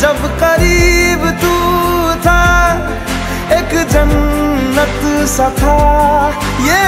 जब करीब तू था एक जन्नत सा था। ये